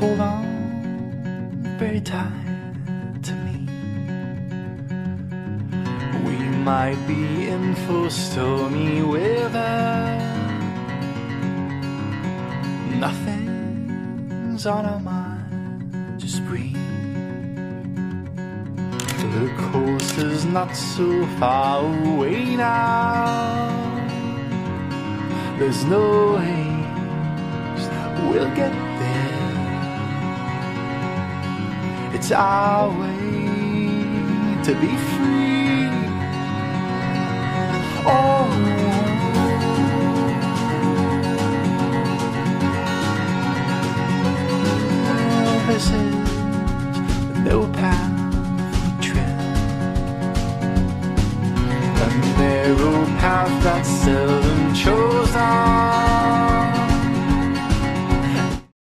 hold on very tight to me. We might be in for stormy weather. Nothing's on our mind, just breathe. The coast is not so far away now. There's no haste, we'll get It's our way to be free. Oh, no path we tread. A narrow path that sells.